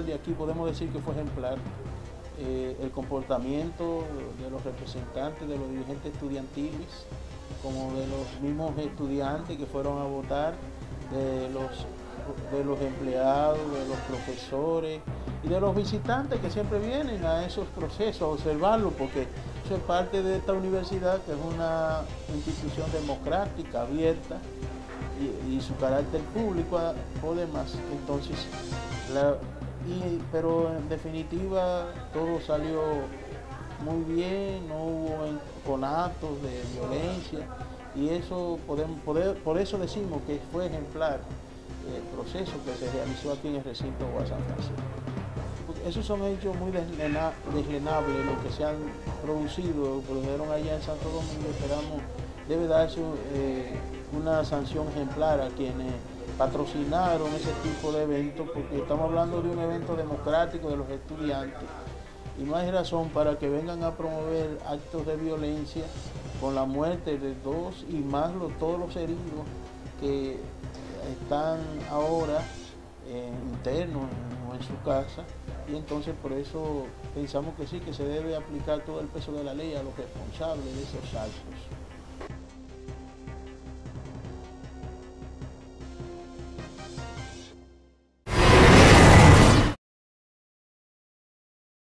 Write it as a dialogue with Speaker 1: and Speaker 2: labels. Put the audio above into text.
Speaker 1: alcalde aquí podemos decir que fue ejemplar. Eh, el comportamiento de los representantes, de los dirigentes estudiantiles, como de los mismos estudiantes que fueron a votar, de los, de los empleados, de los profesores y de los visitantes que siempre vienen a esos procesos a observarlo, porque eso es parte de esta universidad, que es una institución democrática, abierta, y, su carácter público o demás. Pero en definitiva todo salió muy bien, no hubo conatos de violencia y eso podemos, por eso decimos que fue ejemplar el proceso que se realizó aquí en el recinto de San. Esos son hechos muy deslenables los que se han producido, produjeron allá en Santo Domingo, esperamos debe darse eh, una sanción ejemplar a quienes patrocinaron ese tipo de eventos, porque estamos hablando de un evento democrático de los estudiantes y no hay razón para que vengan a promover actos de violencia con la muerte de dos y más los, todos los heridos que están ahora internos o en su casa y entonces por eso pensamos que sí, que se debe aplicar todo el peso de la ley a los responsables de esos actos.